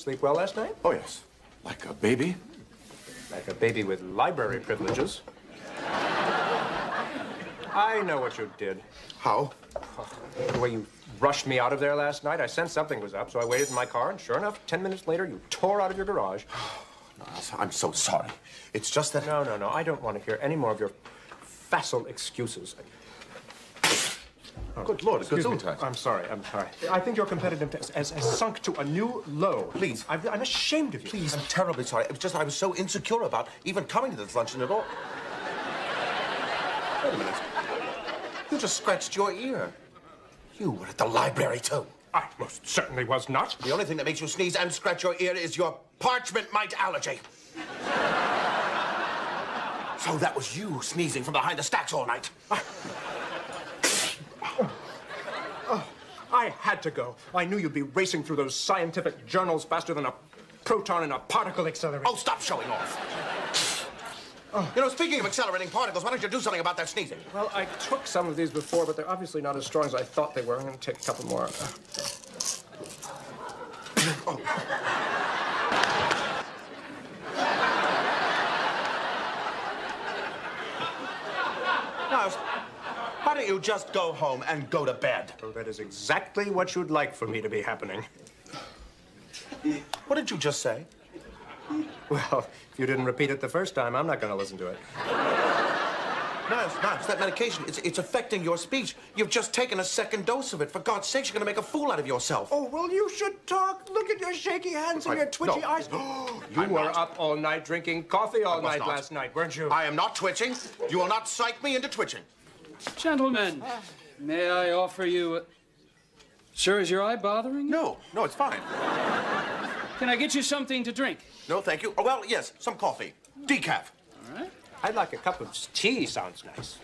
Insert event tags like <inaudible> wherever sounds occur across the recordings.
Sleep well last night? Oh, yes. Like a baby. Like a baby with library privileges. I know what you did. How? The way you rushed me out of there last night, I sensed something was up, so I waited in my car, and sure enough, ten minutes later, you tore out of your garage. <sighs> Niles, I'm so sorry. It's just that... No, no, no. I don't want to hear any more of your facile excuses. Oh, Good Lord, Excuse me. Gesundheit. I'm sorry. I'm sorry. I think your competitiveness has, has sunk to a new low. Please. I'm, I'm ashamed of you. Please, I'm terribly sorry. It was just I was so insecure about even coming to this luncheon at all. <laughs> Wait a minute. You just scratched your ear. You were at the library, too. I most certainly was not. The only thing that makes you sneeze and scratch your ear is your parchment mite allergy. <laughs> so that was you sneezing from behind the stacks all night. I had to go. I knew you'd be racing through those scientific journals faster than a proton in a particle accelerator. Oh, stop showing off. <sighs> Oh. You know, speaking of accelerating particles, why don't you do something about that sneezing? Well, I took some of these before, but they're obviously not as strong as I thought they were. I'm going to take a couple more. <coughs> Oh. Niles, why don't you just go home and go to bed? Oh, that is exactly what you'd like for me to be happening. What did you just say? Well, if you didn't repeat it the first time, I'm not going to listen to it. Niles, Niles, that medication, it's, it's affecting your speech. You've just taken a second dose of it. For God's sake, you're going to make a fool out of yourself. Oh, well, you should talk. Look at your shaky hands and I- your twitchy no. eyes. <gasps> you I'm were not. up all night drinking coffee all night not. last night, weren't you? I am not twitching. You will not psych me into twitching. Gentlemen, may I offer you. A... Sir, is your eye bothering you? No, no, it's fine. Can I get you something to drink? No, thank you. Oh, well, yes, some coffee. Decaf. All right. I'd like a cup of tea, sounds nice.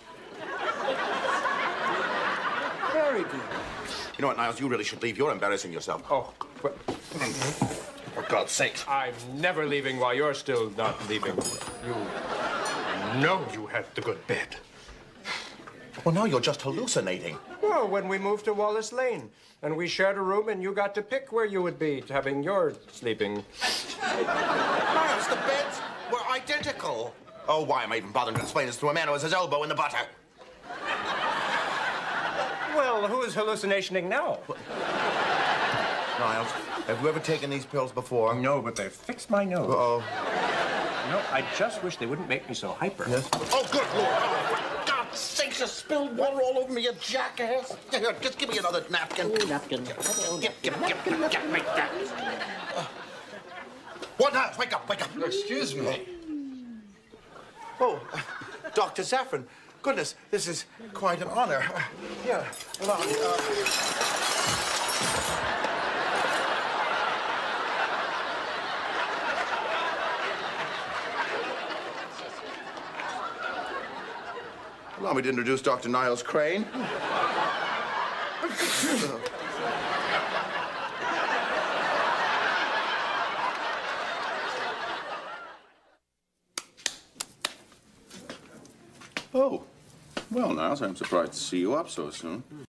Very good. You know what, Niles? You really should leave. You're embarrassing yourself. Oh, well, For God's sake. I'm never leaving while you're still not leaving. You know you had the good bed. Well, now you're just hallucinating. Well, when we moved to Wallace Lane, and we shared a room, and you got to pick where you would be having your sleeping. Niles, the beds were identical. Oh, why am I even bothering to explain this to a man who has his elbow in the butter? Well, who is hallucinating now? Niles, have you ever taken these pills before? No, but they fixed my nose. Uh-oh. No, I just wish they wouldn't make me so hyper. Yes? Oh, good Lord. For God's sake, you spilled water all over me, you jackass. Here, just give me another napkin. napkin. Give, give, give, give, give me that. What now? Wake up, wake up. Excuse me. Oh, <laughs> uh, Dr. Zaffron. Goodness, this is quite an honor. Uh, Here, allow me. Uh, Allow me to introduce Dr. Niles Crane. Oh. Well, Niles, I'm surprised to see you up so soon. Hmm.